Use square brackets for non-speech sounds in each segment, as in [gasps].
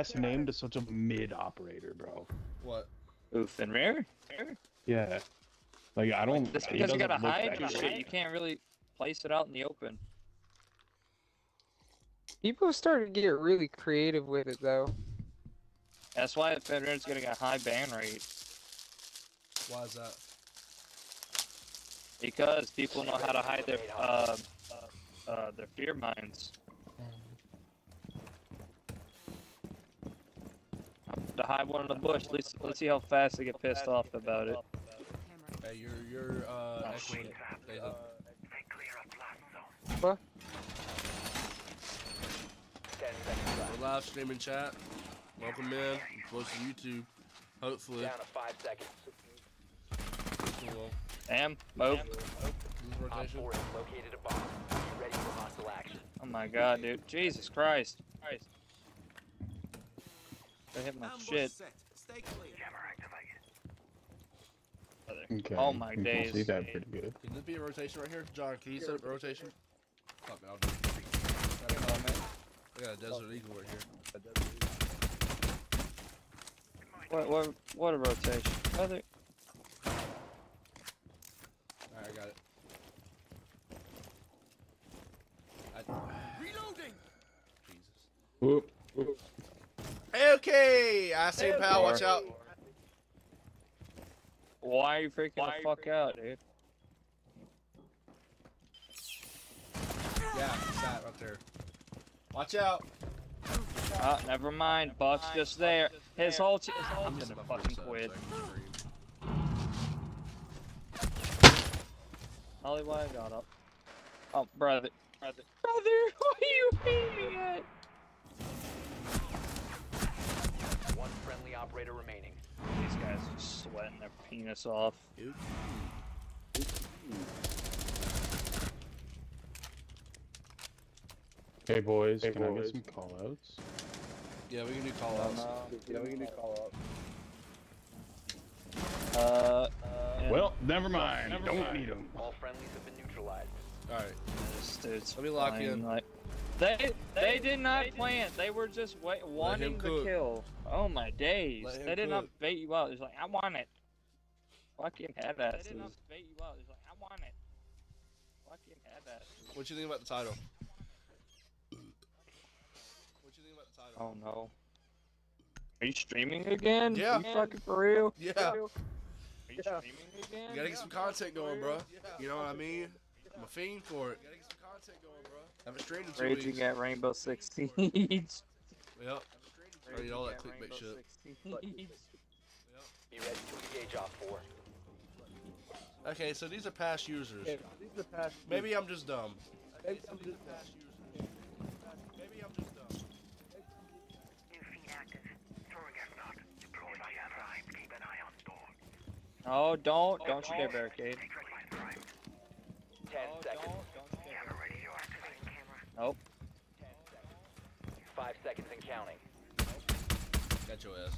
ass name to such a mid operator, bro. What? Oof and rare. Yeah. Like I don't. Just because you gotta hide your shit, you can't really place it out in the open. People started to get really creative with it though. That's why Federator's getting a high ban rate Why is that? because people know how to hide their uh, uh, uh, their fear mines. To hide one in the bush. Let's let's see how fast they get pissed off about it. Hey, you're you're uh Oh, echoing shit. Nathan. What? We're live streaming chat. Welcome in. Close to YouTube. Hopefully. Down to five seconds. Cool. Damn, move. This Op rotation. 4 has located a bomb. Ready for hostile action. Oh my god, dude. Jesus Christ. Christ. I hit my shit. Okay. Oh my you days. See that pretty good. Can this be a rotation right here? John, can you set up a rotation? Fuck me, I'll do it. I got a desert eagle right here. What what what a rotation. Other Alright, I got it. I... Reloading! Jesus. Whoop, whoop. Okay! I see pal, watch out. why are you freaking the fuck out, dude? Yeah, sat right there. Watch out! Oh, never mind. Buck's just there. His whole team. I'm I'm gonna fucking first quit. stream. Ollie, why I got up? Oh, brother, brother, [laughs] brother, what are you aiming at? One friendly operator remaining. These guys are sweating their penis off. Dude. Hey boys, Hey, can I get some call outs? Yeah, we can do call outs. Yeah, we can do call out. Uh, uh Well, never mind. Never Don't mind. need them. All friendlies have been neutralized. Alright. this dude's Let me lock flying, in. Like, they they did not plan. They were just wait, wanting the kill. Oh my days! Let him They did not bait you out. It's like I want it. Fucking head asses. They did not bait you out. It's like I want it. Fucking head asses. What you think about the title? What you think about the title? Oh no. Are you streaming again? Yeah. You fucking for real? Yeah. Are you streaming again? You gotta get some content going, bro. You know what I mean? I'm a fiend for it. Gotta get some content going, bro. Haven't streamed in two Raging weeks. at Rainbow Six Siege. Yep. Oh, I need all that Raging at clickbait Rainbow shit. Six Siege. Be ready to engage Op 4. Okay, so these are past users. Okay, these are the past. Maybe I'm just dumb. Maybe I'm just Past users. Maybe I'm just dumb. Oh, don't, oh, don't you dare barricade. 10 Oh, seconds. don't, don't you dare barricade. Nope. 5 seconds and counting. Got your ass.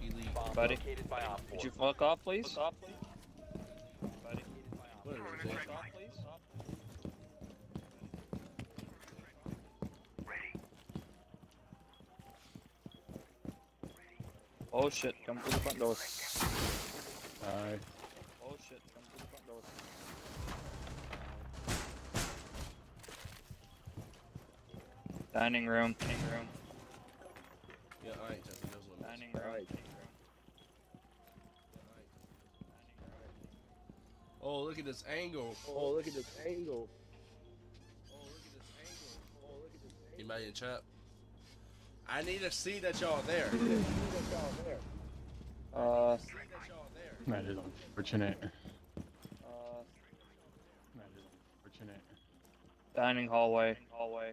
Elite. Bomb Buddy. located by Op 4. Would you fuck off, please? Fuck off, please. Buddy. What a. Fuck off, please. Oh shit, come through the front door. Alright. Oh shit, come through the front door. Dining room, dining room, Yeah, I ain't touching those limits. dining room. Alright. dining room. Oh, look at this angle. Oh, look at this angle. Anybody in chat? I need to see that y'all there. Uh, That is unfortunate. uh, That is unfortunate. dining hallway, hallway.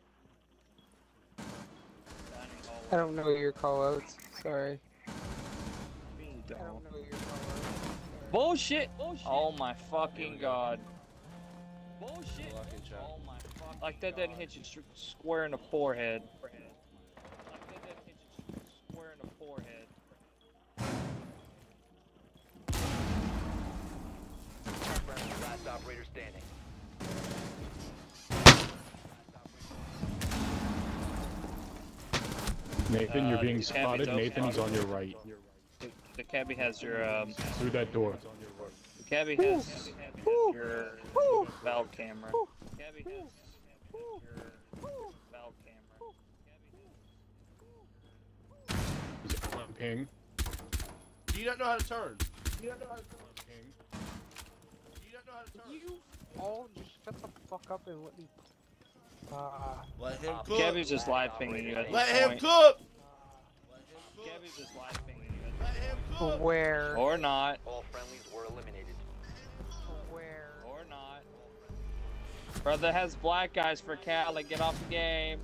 Dining hallway. I don't know your callouts. Sorry. I don't. don't know your callouts. Bullshit! Oh my fucking god. Bullshit! Lock in chat. Oh my fuck. Like that didn't hit you square in the forehead. Like that didn't hit you square in the forehead. Last operator standing. Nathan, you're Uh, being the spotted. open. Nathan's on your right. The, the cabbie has your um. Through that door. The cabbie has, has your Valk camera. The cabbie has, has your Valk camera. He's on ping. Do you not know how to turn? Ping. Do you not know how to turn? You all just shut the fuck up and let me. Let him The cook. cabbie's just live pinging you at Let him point. cook. The cabbie's just live pinging you Let him cook. where? Or not. All friendlies were eliminated. where? Or not. Brother has black guys for Cali. Get off the game.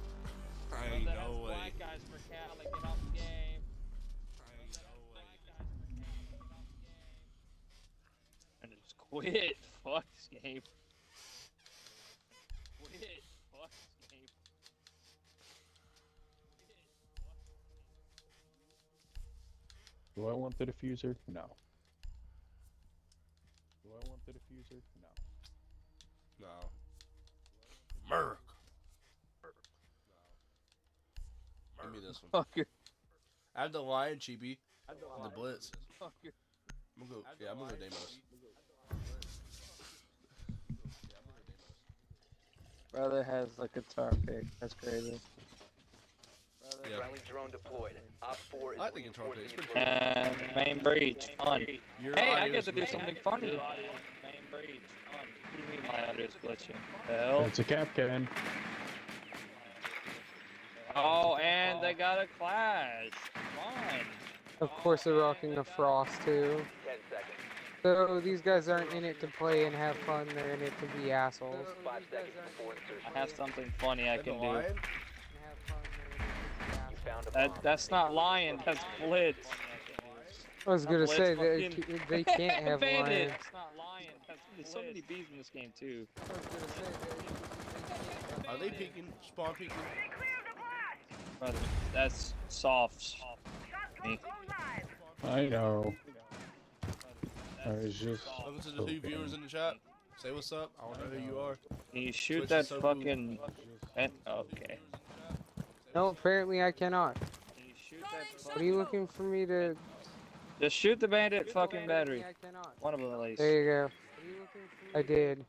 Ain't Brother no has way. black guys for Cali. Get off the game. And just quit. [laughs] Fuck this game. Do I want the diffuser? No. Do I want the diffuser? No. No. Merc. Give me this one. Fucker. I have the lion cheapy. And the blitz. Fucker. I'm gonna go. Yeah, I'm gonna go Damos. Brother has a guitar pick. That's crazy. Yeah. Friendly drone deployed. Op 4 is I like the guitar pick. It's pretty And main breach. Fun. Your Hey, I audio get to do something funny. Main breach. Fun. What do you mean my audio's glitching? Hell? It's a cap Kapkan. Oh, and they got a clash. Fun. Of course, they're rocking the frost too. 10 seconds. So these guys aren't in it to play and have fun. They're in it to be assholes. 5 seconds before insertion. I have something funny I can do. lion? And have fun, they're in it to be You found a bomb. That that's not lion. That's blitz. I was gonna Blitz say they, fucking- they can't [laughs] have lions. It's not lion. That's, there's so many bees in this game too. I was gonna say they, they can't Are they peeking? Spawn peeking? Brother, that's soft. I know. I was just. soft. Welcome to the new viewers in the chat. Say what's up. I don't know who you are. Can you shoot Twitch that is so fucking? And, okay. No, apparently I cannot. Can you shoot that? What are you looking for me to? Just shoot the bandit fucking battery. Apparently I. One of them at least. There you go. I did.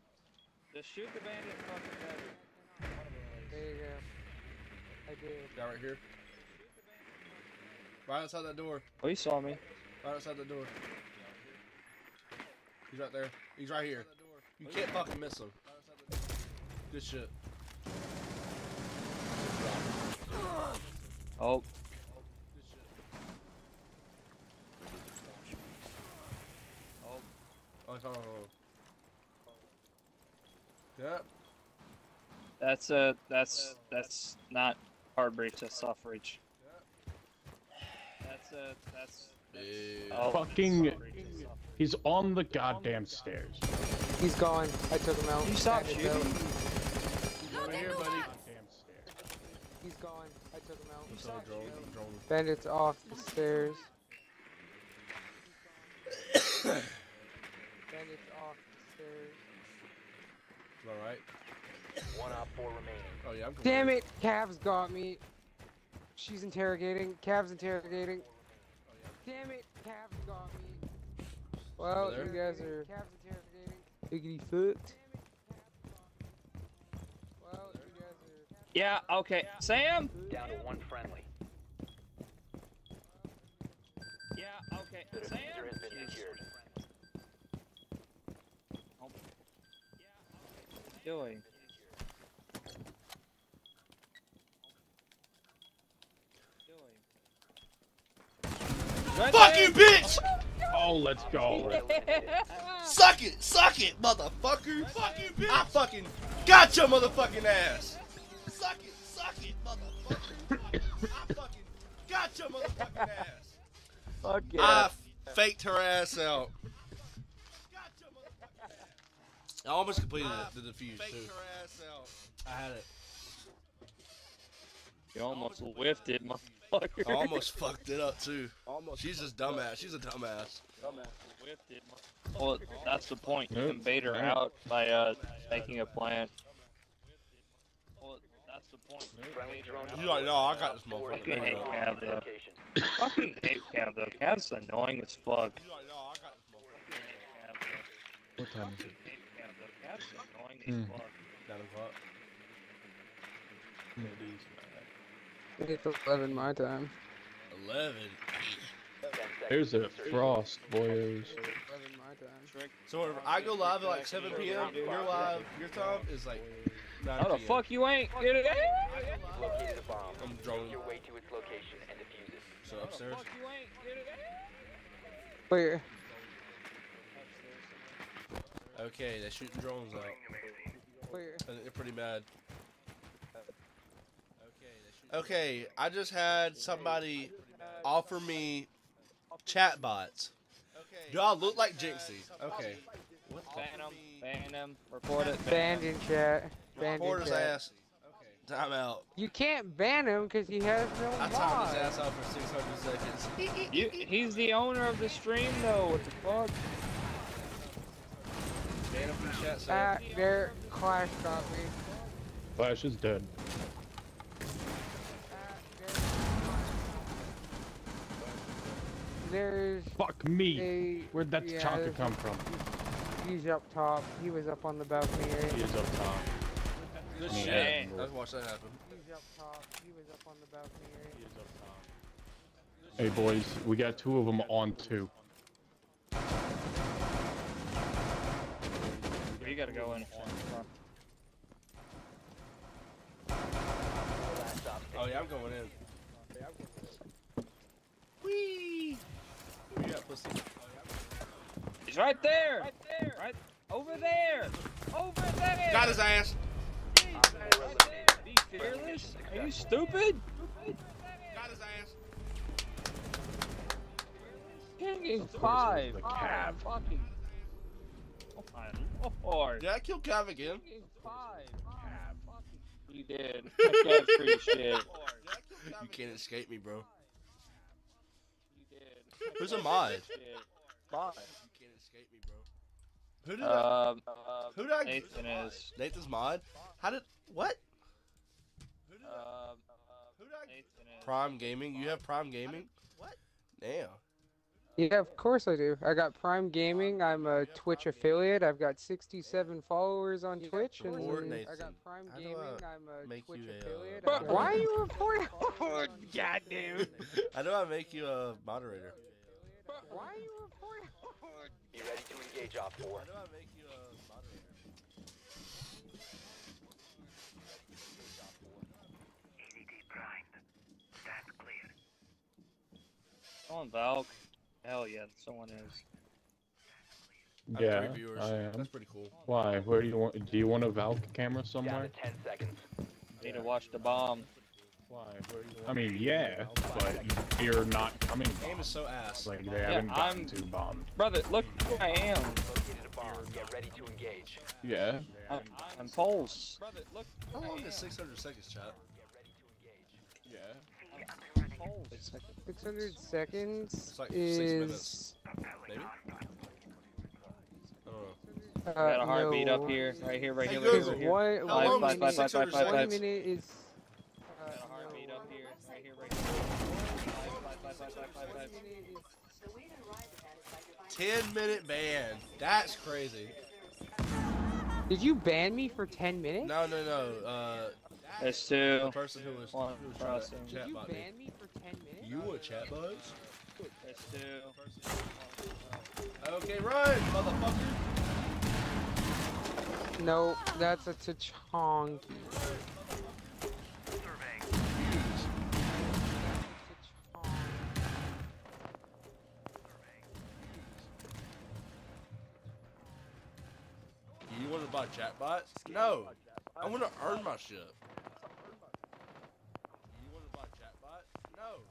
Just shoot the bandit fucking battery. One of them at least. There you go. I did. Guy right here. Right outside that door. Oh, you saw me. Right outside the door. He's right there. He's right here. You can't fucking miss him. Good shit. Oh, Good shit. oh. Oh, oh, oh. Yep. That's a that's that's not hard breach. That's soft breach. That's uh, that's. Yeah. Oh, Fucking- soft breach, soft breach. He's on the goddamn stairs. He's gone. I took him out. You stop Bandit's out. shooting. He's over here, buddy. Goddamn stairs. He's gone. I took him out. I'm so drone. I'm drone. Bandit's off the stairs. [coughs] Bandit's off the stairs. Alright. One Op 4 remaining. Oh, yeah, I'm Damn it! Cav's got me. She's interrogating. Cav's interrogating. Damn it! Cav's got me. Well, you guys are. Cav's interrogating. Biggity foot. Well, you guys are. Yeah. Okay. Sam. Down to one friendly. Yeah. Okay. The Sam. diffuser has been Jeez. secured. Doing. Fuck you, bitch! Oh, let's go. [laughs] Suck it! Suck it, motherfucker! Fuck you, bitch! I fucking got your motherfucking ass! Fuck yeah. I faked her ass out. I almost completed the, the defuse too. I had it. you almost whiffed it, motherfucker. I almost fucked it up too. She's just dumbass. She's a dumbass. whiffed it. Well, that's the point. You can bait her out by uh making a plan. Well, that's the Friendly drone You like, no, I got this Op four motherfucker. Is Fucking on hate Cav, the though. location. Fucking hate Cav though. Cav's annoying as fuck. You like, no, I got this motherfucker. Cav, though. What time is it? Fucking hate Cav though. Cav's annoying Hmm. as fuck. Nine o'clock. It's 11 my time. Eleven. Ten seconds There's a frost, boyos. 11 my time. So whenever I go live at like 7 p.m., your live, your time is like 9 How the p.m. fuck you ain't get it? Located a bomb. I'm Make drone. your way to its location and defuse it. So upstairs. fuck you ain't get Okay, they're shooting drones out. wait. And they're pretty mad. Okay, I just had somebody offer me chat bots. Do I look like Jinxie? Okay. Ban him. Ban him. Report it. Banned in chat. Banned Report his ass. Time out. You can't ban him because he has no I timed his ass out for 600 seconds. You, he's the owner of the stream though. What the fuck? Ban him from the chat, Ah, sir. there, Clash got me. Flash is dead. There's Fuck me. a. Where'd that yeah, chonka come from? He's up top. He was up on the balcony. He Right? is up top. Good Man. shit. Let's watch that happen. He's up top. He was up on the balcony. Right? He is up top. Hey boys, we got two of them on two. You gotta go in. front. Oh yeah, I'm going in. Whee! Where you at, pussy? He's right there. Right there. Right over there. Over there. Got his ass. Right there. Be fearless. Are you stupid? Got his ass. King five. the Oh, cab. Fucking. Oh my lord. Did I kill Cav again? King five. Ah, you did. That cat's pretty [laughs] shit. You can't escape me, bro. You did. Who's a mod? Shit. Five. You can't escape me, bro. Who did I? Um, uh, Who did I? Nathan is. Nathan's mod. How did? What? Um, Who did I? Nathan is. Prime Gaming. You have Prime Gaming? What? Damn. Yeah, of course I do. I got Prime Gaming. I'm a Twitch affiliate. I've got 67 followers on Twitch, and Report I got Prime Gaming. I I'm a make Twitch you a, uh, affiliate. Bro, why are you [laughs] reporting? oh, [laughs] goddamn. How do I make you a moderator? Why are you reporting? Be ready to engage Op 4. How do I make you a moderator? On Valk. Hell yeah, someone is. I have Yeah, three viewers. I That's pretty cool. Why? Where do you want? Do you want a Valk camera somewhere? Down somewhere? to 10 seconds. Need to watch the bomb. Why? Where do you I mean, yeah, but you're not coming. Game is so ass. Like they haven't gotten I'm- to bomb. Brother, look who I am. Located a bomb. Get ready to engage. Yeah. I'm, I'm Pulse. Brother, look. How long is 600 seconds, chat? Yeah. 600 seconds like is. minutes. Maybe? I don't. Uh, Got a heartbeat no. up here, right here, right Hey, here, right Google. here. One, How Five, long is 600 five, five, five, one seconds? minute is. Uh, Got a heartbeat no. up here, right here, right here. Five, five, five, five, five, five. 10 minute ban. That's crazy. Did you ban me for 10 minutes? No, no, no. Uh, There's the two. person who was, who was trying crossing. to Did you bot me. me for 10 minutes? You a chat buzz? There's two. Okay, run, motherfucker. No, that's a Tachong. You want to chatbots? No. I want to earn my shit. You want to buy chatbot? No.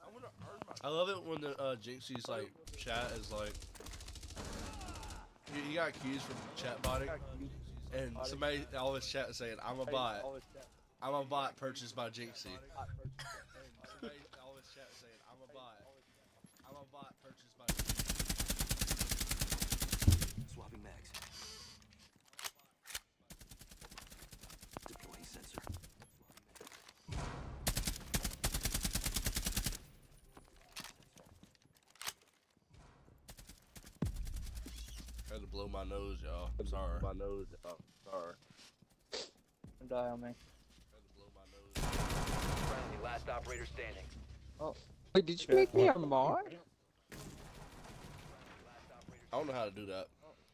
I want to earn my. I love it when the uh, Jinxie's like chat is like. He, he got accused from chatbotting, and somebody all his chat is saying, "I'm a bot. I'm a bot purchased by Jinxie." somebody all [laughs] his chat is saying, "I'm a bot. I'm a bot purchased by." Swapping mags. Deploying sensor. blow my nose, y'all. I'm sorry. My nose. Oh, sorry. Don't die on me. Blow. Friendly, last operator standing. Oh. Wait, did you make me a mod? I don't know how to do that.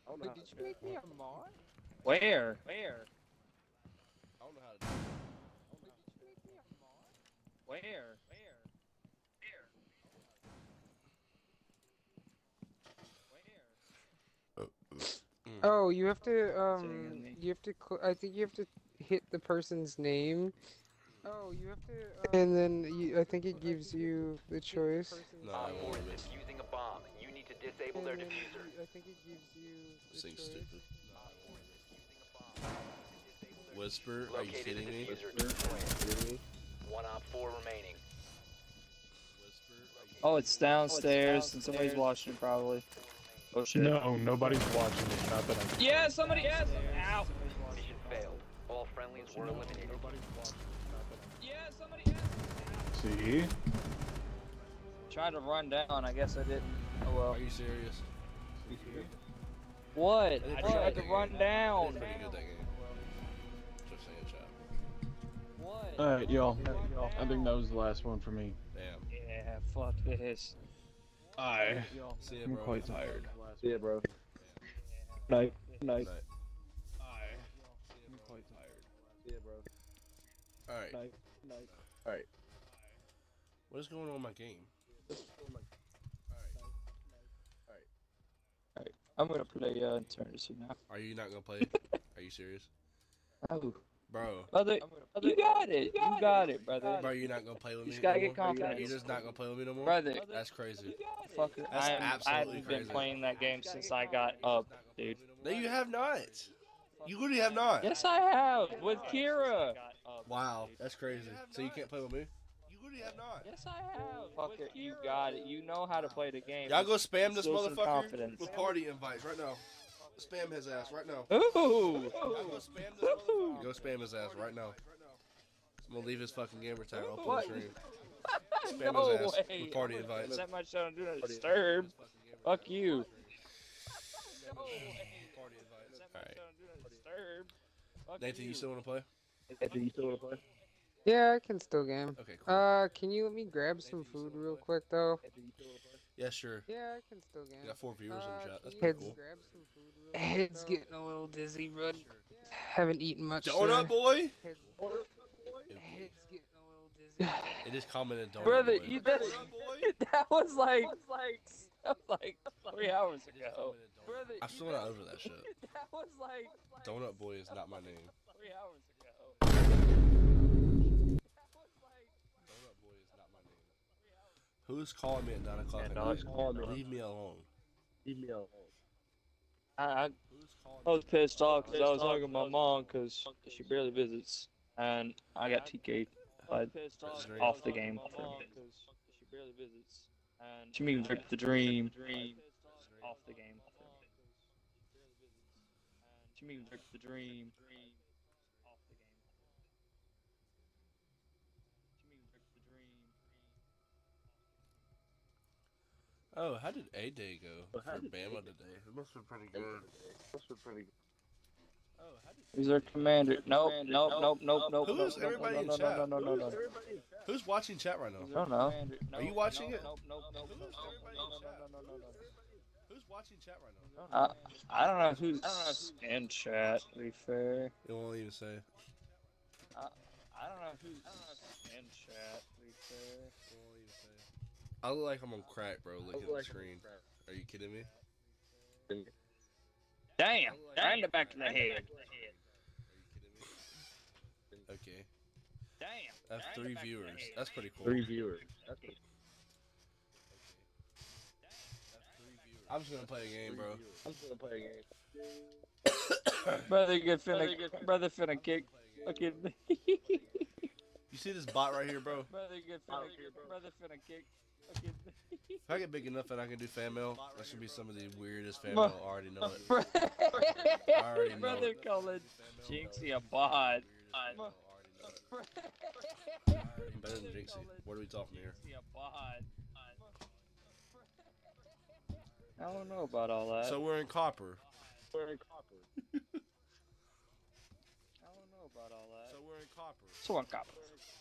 I Wait, did you make me a mod? Where? Where? I don't know how to do that. Wait, did you make me a mod? Where? Where? Where? Oh, you have to um, you have to. Cl- I think you have to hit the person's name. Oh, you have to. and then you, I think it gives you the choice. No, I 4 won't is let a bomb. You need to disable their then diffuser. I think it gives you. The This thing's choice. stupid. Op 4 is defusing a bomb. You need to disable their Whisper? Are you kidding me? diffuser. Destroy it. One op 4 remaining. Whisper? Are you Oh, it's downstairs and somebody's watching probably. Oh shit. No, nobody's watching it. Not that I. Yeah, somebody. Yes. Ow. Mission failed. All friendlies were eliminated. Nobody's watching. Yeah, somebody. Yes. See? Tried to run down. I guess I didn't. Oh well. Are you serious? What? I tried good to run game. down. Pretty good that game. Just saying, chat. What? Alright, y'all. I think that was the last one for me. Damn. Yeah. Fuck this. I See ya, am bro. quite tired. Yeah, bro. Night. Night. Night. I am quite tired. Yeah, bro. Alright. Night. Night. Alright. What is going on in my game? Alright. Alright. Alright. I'm gonna play uh, Eternity now. Are you not gonna play? [laughs] Are you serious? Oh. Bro. Brother, you got it. You got it, brother. Bro, you're not gonna play with You me? just gotta no get more? confidence. You just not gonna play with me no more? Brother, That's crazy. fuck it. That's I, am, I absolutely haven't crazy. been playing that game since I got up, dude. No, you have not. You literally have not. Yes, I have with Kira. Wow, that's crazy. So you can't play with me? You literally have not. Yes, I have. Fuck it. You got it. You know how to play the game. Y'all go spam this motherfucker with party invites right now. Spam his ass right now. Ooh. Y'all go spam this motherfucker. Go spam his ass right now. I'm gonna leave his fucking gamer tag up on the What? stream. [laughs] Spam no his ass way. with party I'm gonna invites. Set my shit on do not disturb. Fuck you. Alright. Disturb. Fuck Nathan, you still wanna play? Anthony, you still wanna play? Yeah, I can still game. Okay, cool. Uh, can you let me grab some food real quick though? Anthony, you still wanna play? Yeah, sure. Yeah, I can still get. We got four viewers in Uh, the chat. That's you pretty cool. grab some food real [laughs] quick, Head's getting a little dizzy, bro. Haven't eaten much. Donut today. boy? Head's, head's getting a little dizzy. [sighs] It is commented donut Brother, boy. you that, Donut boy? [laughs] that was like that was like [laughs] three hours ago. Brother, I'm you still not over that shit. That was like Donut boy is not my name. three hours Who's calling me at 9 o'clock Yeah, at night? Who's calling me? Leave me alone. Leave me alone. I, I, I was pissed off because I was talking to my mom because she barely visits, and I got TK'd off the game. She barely visits, and she means like the dream. Off the game. She means like the dream. Off the game. She means like the dream. Oh, how did A Day go Oh, for how did Bama today? It must have been pretty good. This was pretty good. Oh, how did Who's our commander? Nope, nope, nope, nope, nope. Who nope, is nope, everybody in chat? No, no, no, no, no. Who's watching chat right now? I don't know. Are you watching it? Nope, nope, nope, Who's everybody no, in no, chat? no, no, no, no. Who's watching chat right now? Uh, I don't know who's in chat. To be fair, You won't even say. I don't know who's in chat. To be fair, You won't even say. I look like I'm on crack, bro. Look at the screen. Are you kidding me? damn, right in the back of the head. Are you kidding me? Okay. Damn. That's three viewers. That's pretty cool. Three viewers. That's good. I'm just gonna play a game, bro. I'm just gonna play a game. Brother, get finna, brother finna kick. Fucking. You see this bot right here, bro? brother, get finna, brother finna kick. Fucking. If I get big enough and I can do fan mail, that should be some of the weirdest fan mail. I already know it. [laughs] already know brother, it. call it Jinxie a bot. Better than Jinxie. What are we talking here? Jinxie a bot. I don't know about all that. So we're in copper. Wearing copper. [laughs] I don't know about all that. So we're in copper. So on copper. So on copper.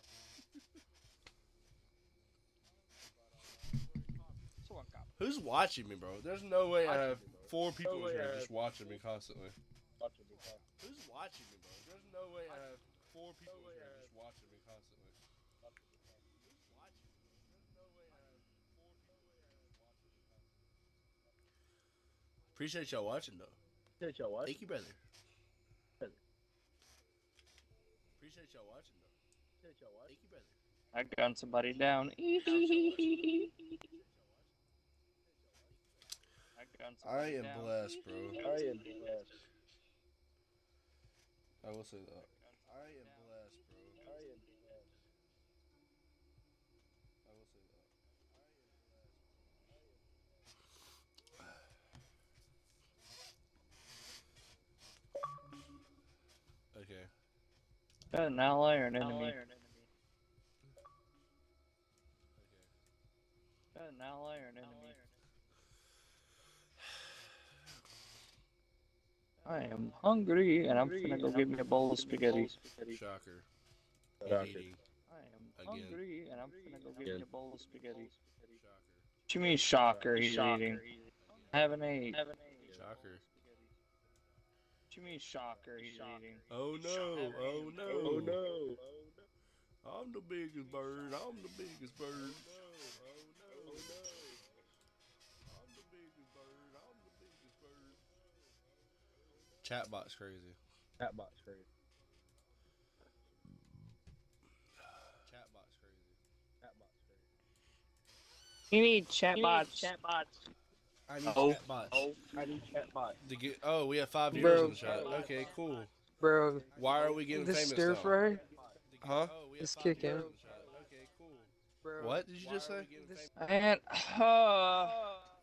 Who's watching me, bro? There's no way I have four people in here just watching me constantly. Who's watching me, bro? There's no way I have four people in here just watching me constantly. Appreciate y'all watching though. Did y'all watch? Thank you, brother. Appreciate y'all watching though. Did y'all watch? Thank you, brother. I got somebody down. [laughs] I got I am down. blessed, bro. I am blessed. I will say that. I am blessed, bro. I am blessed. I will say that. Okay. Got an ally or an enemy? Got an ally or an enemy? I am hungry and I'm gonna go get me a bowl of spaghetti. Shocker. Shocker. Eating. I am Again. hungry and I'm gonna go get me a bowl of spaghetti. Shocker. What you mean shocker? He's eating. Haven't ate. What Shocker. you mean shocker? He's eating. Oh no! Oh no! Oh no! I'm the biggest bird. I'm the biggest bird. Chatbot's crazy. Chatbot's crazy. Chatbot's crazy. Chatbot's crazy. You need chatbots. Chatbots. I need Oh. chatbots. Oh, I need chatbots. To get, oh, we have five viewers Bro. in the chat. Okay, cool. Bro, Why are we getting this famous stir now? fry, Huh? this kicking. Okay, cool. Bro, What did you just say? This, And uh,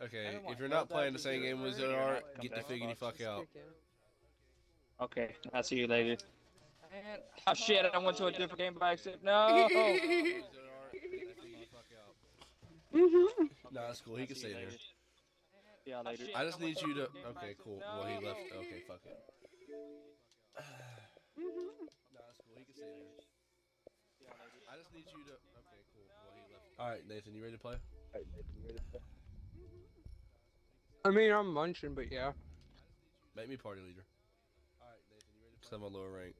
Okay, if you're not playing the same game as they are, get the figgity fuck this out. Kicking. okay, I'll see you later. And oh, oh shit, I went to a oh, different game by accident. No. [laughs] Mm-hmm. Nah, that's cool. He can stay there. Yeah, later. I just need you to. Oh, okay, cool. Well, he left. Okay, fuck it. [laughs] Nah, that's cool. He can stay there. Mm-hmm. I just need you to. Okay, cool. Well, he left. All right, Nathan, you ready to play? I mean, I'm munching, but yeah. Make me party leader. All right, Nathan, you ready to play? Cause I'm a lower rank.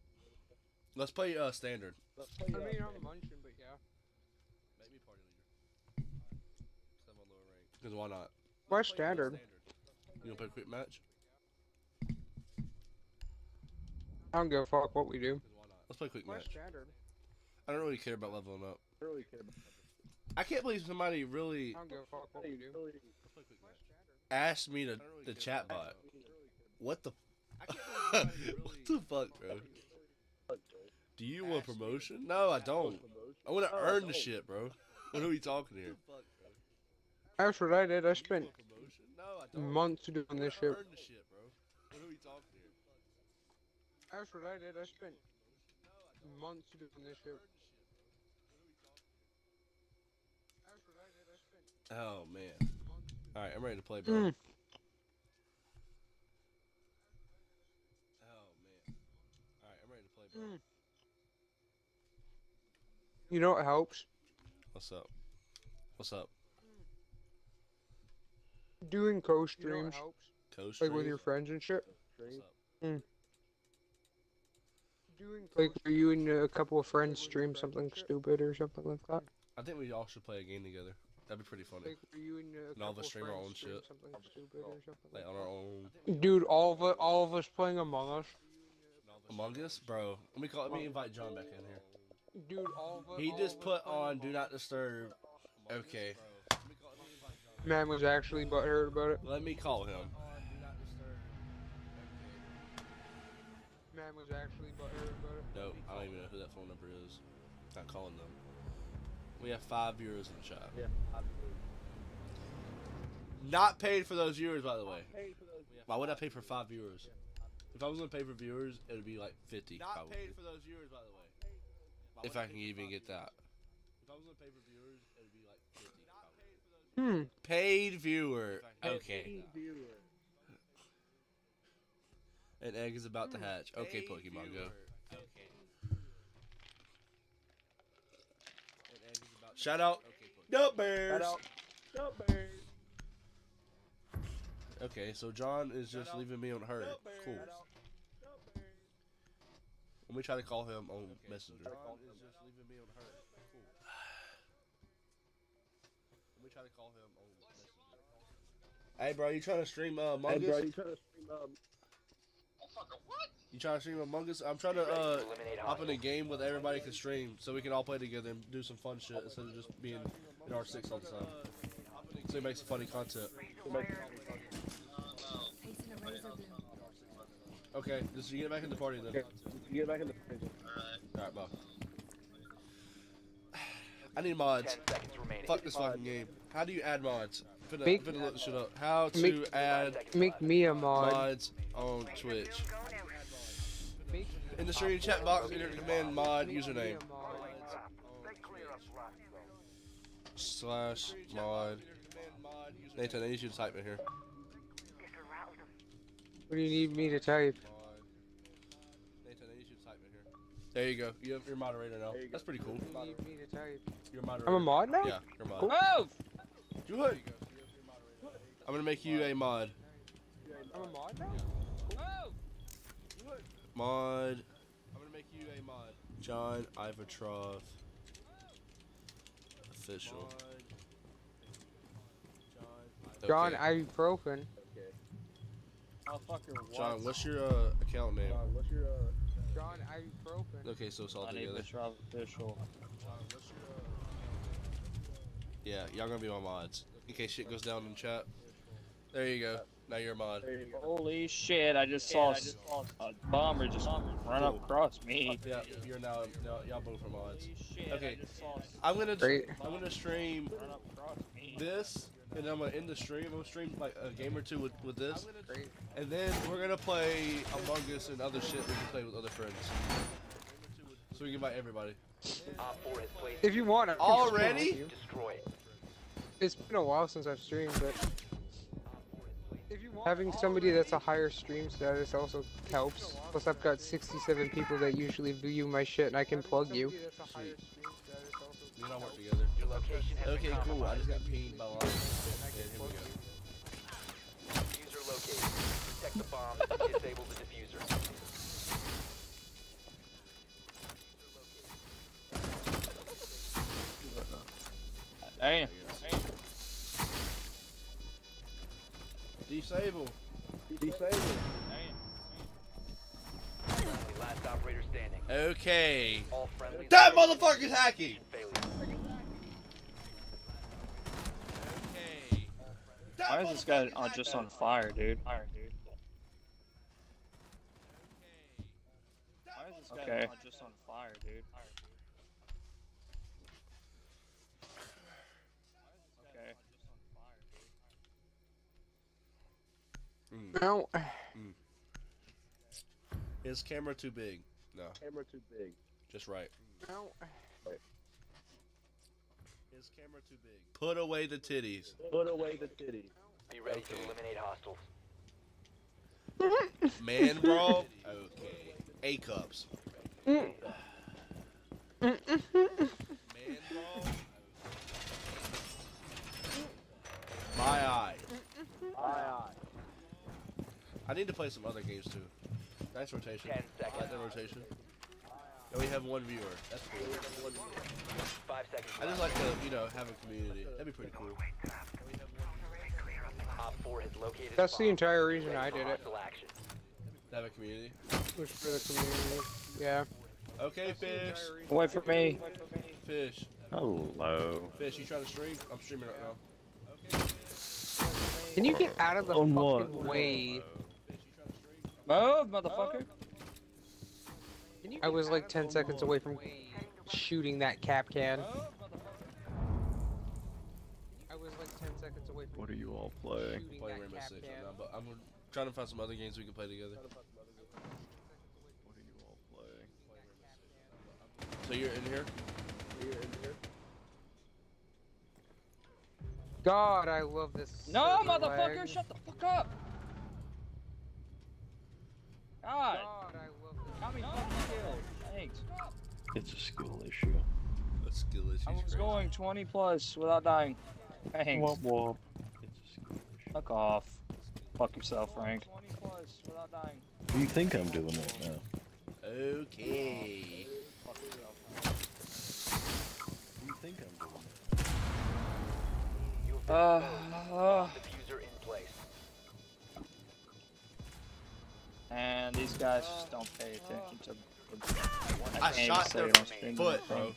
Let's play uh standard. I mean, I'm munching, but yeah. Make me party leader. Cause I'm a lower rank. Cause why not? Why standard? You wanna play a quick match? I don't give a fuck what we do. Cause why not? Let's play a quick Why match. standard? I don't really care about leveling up. I can't believe somebody really I don't give a fuck what we do. asked me to the chat bot. What the? [laughs] what the fuck, bro? Do you want promotion? No, I don't. I want to earn the shit, bro. [laughs] What are we talking here? That's what I did. I spent No, I don't. months doing this shit. Earn the shit, bro. What are we talking here? That's what I did. I spent months doing this shit. That's what I did. I spent Oh man. All right, I'm ready to play, bro. Mm. Mm. You know what helps? What's up? What's up? Doing co-streams, Coach. like with your friends and shit. What's up? Doing like where you and a couple of friends stream something stupid or something like that. I think we all should play a game together. That'd be pretty funny. Like where you and a And all of couple us stream our own stream shit. Something stupid or something Like like on our own. Dude, all of us, all of us playing Among Us. Among Us, bro. Let me call. Let me invite John back in here. Dude, all of us. He all just put on Do Not Disturb. Okay. Man was actually butthurt about it. Let me call him. Man was actually butthurt about it. Nope, I don't even know who that phone number is. Not calling them. We have five viewers in the chat. Yeah. Not paid for those viewers, by the way. Why would I pay for five viewers? If I was gonna pay for viewers, it would be like fifty. Not probably. paid for those viewers, by the way. If I can even get that. If I was gonna pay for viewers, it would be like fifty. Hmm. Paid viewer. Okay. An egg is about to hatch. Okay, Pokemon Go. Shout out. Duck Bears. Okay, so John is just leaving me on hurt. Cool. Let me try to call him on Messenger. John is just leaving me on hurt. Cool. Let me try to call him on Messenger. Hey, bro, you trying to stream uh, Among Us? you trying to stream um, You trying to stream Among Us? I'm trying to uh, hop in a game with everybody can stream, so we can all play together and do some fun shit instead of just being in R6 all the time. So it makes some funny content. Okay, just you get back in the party then. Okay. you get back in the party. Alright. Alright, bye. I need mods. Ten seconds remaining. Fuck this fucking game. How do you add mods? Finna, Make- finna look this shit up. How to Make- add Make me a mod. mods on Twitch. In the stream chat box, enter the command mod username. Slash mod. Nathan, I need you to type in here. What do you need me to type? Nathan, I need you to type in here. There you go. You have, you're a moderator now. You. That's pretty cool. What do you need me to type? You're a moderator. I'm a mod now? Yeah, you're a mod. Move! Good. I'm gonna make you a mod. I'm a mod now? Move! Mod. I'm gonna make you a mod. John Ivatrov. Official. John Okay. ibuprofen. Motherfucker, what? John, what's your uh, account name? Uh, what's your uh, John ibuprofen. Okay, so it's all I need together. Bishop official. Yeah, y'all gonna be my mods. In case shit goes down in chat. There you go. Now you're a mod. you. Holy shit, I just saw a bomber just run up across me. Yeah, you're now, now y'all both are mods. Holy shit, Okay. I just saw s- I'm gonna Great. I'm gonna stream run up me. this, and I'm gonna end the stream. I'm gonna stream like a game or two with, with this, and then we're gonna play Among Us and other shit we can play with other friends. So we can invite everybody. Op 4 has placed If you want, I can Already? stream with you. destroy it. It's been a while since I've streamed, but having somebody that's a higher stream status also helps. Plus, I've got 67 people that usually view my shit, and I can plug you. Sweet. We can all work together. Your location has Okay, been cool. I just got pinged by line. And here we go. Diffuser located. Protect the bomb. Disable the diffuser. Damn. Disable. Disable. Friendly, Last operator standing. Okay. That are motherfucker's hacking. failure. Okay. That Why is this guy motherfucker's on, just on fire, dude? Fire, dude. Why is this guy Okay. just on fire, dude? Fire, dude. Okay. Mm. No. Is camera too big? No, Camera too big. just right. No. Is camera too big? Put away the titties. Put away the titties. Be ready Okay. to eliminate hostiles. [laughs] Man brawl? Okay. A cups. Man [laughs] brawl? My eye. Aye, aye. I need to play some other games too. Nice rotation. Ten I like seconds. the rotation. And we have one viewer. That's cool. Five seconds I just like to, you know, have a community. That'd be pretty cool. Op 4 has located a That's the entire reason I did it. hostile action. To have a community. Was for the community. Yeah. Okay, fish. Wait for me. Fish. Hello. Fish, you trying to stream? I'm streaming right now. Can you get out of the On fucking what? way? Move, motherfucker. I was like 10 seconds away from shooting that Kapkan. I was like 10 seconds away from What are you all playing? Playing Rainbow Six right now, but I'm trying to find some other games we can play together. What are you all playing? So you're in here? God, I love this. No, server motherfucker, lag. shut the fuck up. God, God, I love this. Got me fucking killed. Thanks. It's a skill issue. A skill issue. I was going 20 plus without dying. Thanks. Womp womp. It's a skill issue. Fuck off. Fuck yourself, Frank. 20 plus without dying. What do you think I'm doing right now? Okay. Fuck yourself. What do you think I'm doing? You've Uh, uh, Defuser in place. and these guys just don't pay attention to. the- I can't shot their it on stream. foot, bro.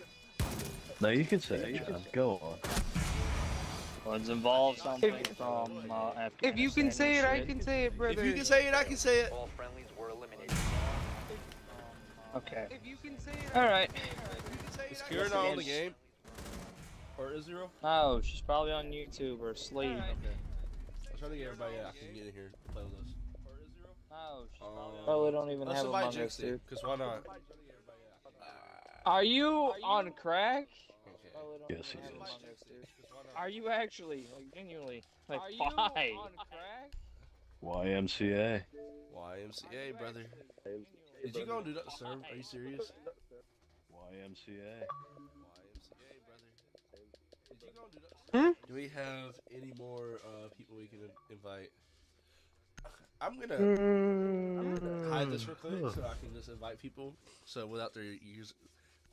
No, you can say it, Go on. Well, it's involved something from uh, If you can say it, I can say it, brother. If you can say it, I can say it. All friendlies were eliminated. Okay. If you can say it, All right. Is Kira not on the game? Or is zero? No, she's probably on YouTube or sleep. Okay. I'm trying to get everybody I can get in here to play with us. Or is zero? No, she's Um, probably don't even Let's have invite Among Us, dude. Because why not? Are you on crack? Okay. Yes, he is. Among Us, dude. why not? Are you actually, like, genuinely, like, Are you why? on crack? YMCA. YMCA, brother. Did you go and do that, sir? Are you serious? YMCA. YMCA, brother. Did you go and do that, Hmm? Do we have any more uh, people we can invite? I'm gonna Mm. hide this real quick so I can just invite people. So without their use,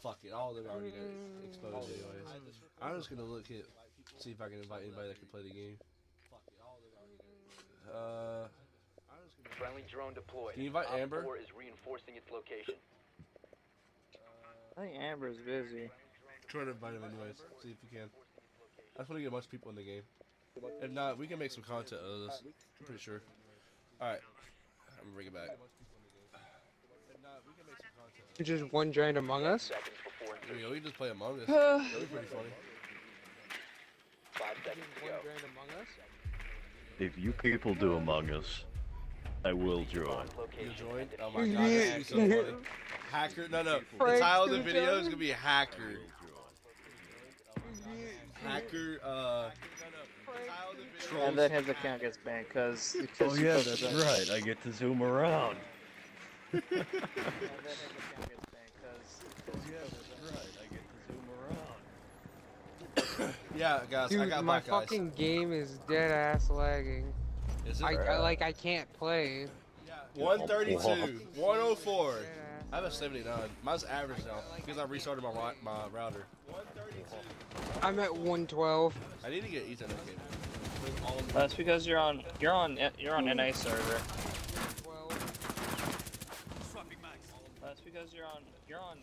fuck it, all of them already got exposed anyways. I'm just gonna look at, see if I can invite anybody that can play the game. Uh, Friendly drone deployed. Can you invite Op Amber? 4 is reinforcing its location. I think Amber's busy. try to invite him anyways. See if we can. I just want to get a bunch of people in the game. If not, we can make some content out of this. I'm pretty sure. All right, I'm gonna bring it back. If not, we can make some content. Just one giant Among Us. Seconds before we insertion. go. We can just play Among Us. [sighs] That'd be pretty funny. Five seconds to go. giant Among Us. If you people do Among Us, I will join. You location join? and Oh my god, that's gonna be so funny. Hacker? No, no. The Frank's title of the gonna video is gonna be Hacker. Hacker. Uh. Trolls. And then his account gets banned because. Oh yeah, that's right. I get to zoom around. And then his account gets banned because. Yeah, that's right. I get to zoom around. Yeah, guys, I Dude, got my black eyes. fucking game is dead ass lagging. Is it? I, I like I can't play. 132, 104. Dead ass. I have a 79. Mine's average now because I restarted my ri- my router. I'm at 112. I need to get Ethernet cable. With all That's because you're on you're on you're on NA server. 12. That's because you're on you're on.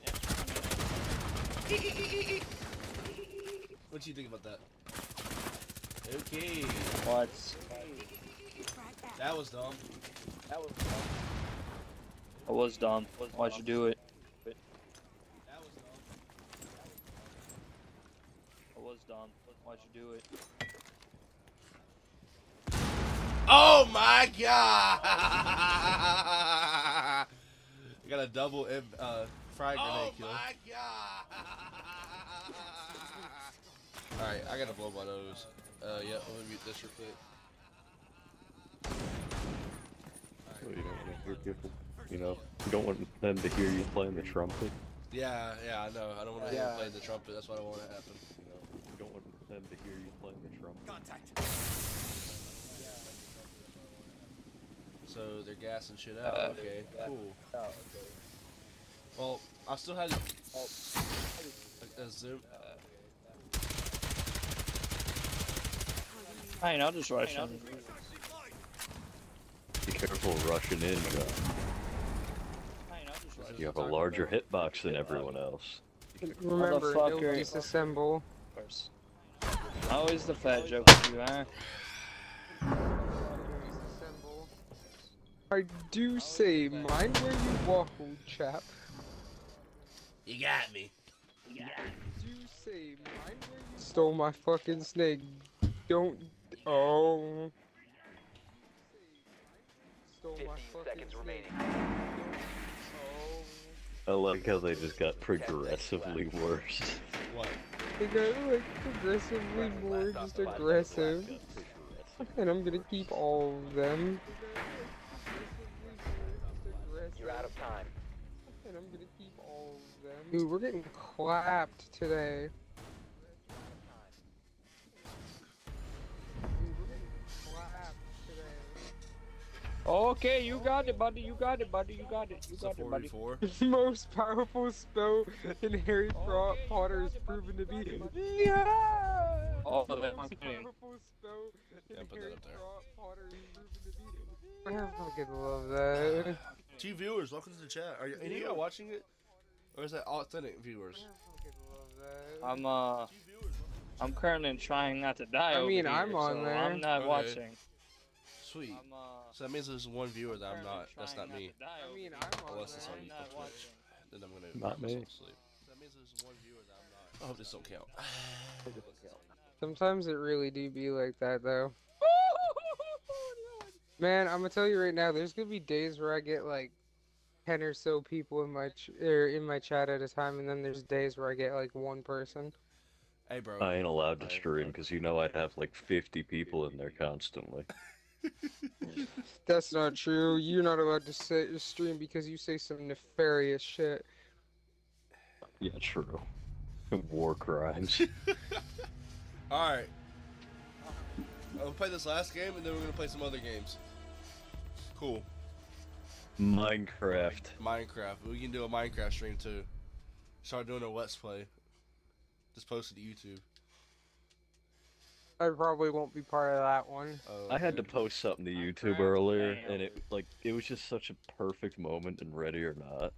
What do you think about that? Okay, What? that was dumb. That was dumb. I was dumb. Why'd you do it? That was dumb. I was dumb. Why'd you do it? Oh my god! [laughs] I got a double im- uh, frag grenade kill. Oh my god! [laughs] Alright, I gotta blow my nose. Uh, yeah, let me mute this real quick. So you don't want to hear people. You know, you don't want them to hear you playing the trumpet. Yeah, yeah, I know. I don't want to hear you him play the trumpet. That's what I want to happen. You know, you don't want them to hear you playing the trumpet. Contact. So they're gassing shit out. Uh, okay, cool. Well, I still had a, a zoom. Hey, I'll just rush in. Be careful rushing in, John. You have a larger hitbox than everyone else. Remember, don't disassemble. Of course. Always the fat joke with you, huh? I do say, mind where you walk, old chap. You got me. do say, mind where you stole my fucking snake. Don't. Oh. Stole 15 seconds snake. remaining. I like how they just got progressively worse. What? They got like progressively more just aggressive. And I'm gonna keep all of them. You're out of time. And I'm gonna keep all of them. Dude, we're getting clapped today. Okay, you got it, buddy. You got it, buddy. You got it. You It's got it, buddy. 44. [laughs] Most powerful spell in Harry Pro- Potter is proven to be. [laughs] Yeah! Oh, The that most one's clean. powerful spell in Yeah, put that Harry up there. Pro- Potter is proven to be. I fucking love that. [laughs] Two viewers, welcome to the chat. Are you, any of you watching it? Or is that authentic viewers? I fucking love that. I'm uh, Two viewers. I'm currently trying not to die. I over mean, here, I'm on so there. I'm not Okay. watching. Sweet. I'm uh. So that means there's one viewer that I'm not. That's not me. I mean, I'm on Unless it's on I'm not Twitch. watching. Then I'm gonna Not drop myself me. sleep. So that means there's one viewer that I'm not. I hope this don't count. [sighs] Sometimes it really do be like that though. [laughs] Man, I'm gonna tell you right now. There's gonna be days where I get like ten or so people in my ch- er, in my chat at a time, and then there's days where I get like one person. Hey, bro. I ain't allowed to stream because you know I'd have like 50 people in there constantly. [laughs] [laughs] That's not true. You're not allowed to say stream because you say some nefarious shit. Yeah, true. War crimes. [laughs] All right. I'm gonna play this last game, and then we're gonna play some other games. Cool. Minecraft. Minecraft. We can do a Minecraft stream too. Start doing a let's play. Just post it to YouTube. I probably won't be part of that one. Oh, I had to post something to YouTube Minecraft, earlier, damn. and it like it was just such a perfect moment in Ready or Not.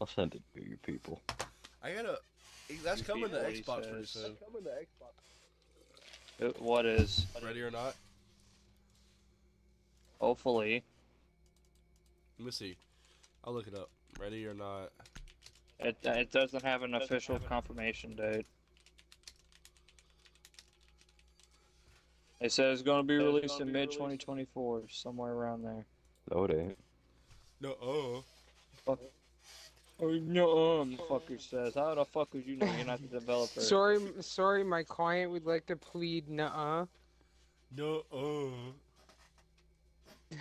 I'll send it to you people. I gotta. That's You coming to beat Xbox pretty says. soon. Coming to Xbox. Uh, What is? Ready or not? Hopefully, Let me see. I'll look it up. Ready or not? it it doesn't have an official confirmation date. It says it's gonna be released in mid 2024, somewhere around there. No, it ain't. No. Uh. Fuck. Oh no, um, fucker says. How the fuck would you know you're not the [laughs] developer? Sorry, sorry. My client would like to plead, nuh-uh. No.